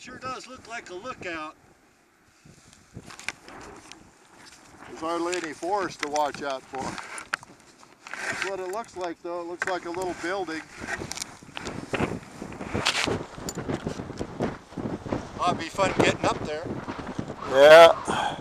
sure does look like a lookout. There's hardly any forest to watch out for. That's what it looks like though. It looks like a little building. Ought to be fun getting up there. Yeah.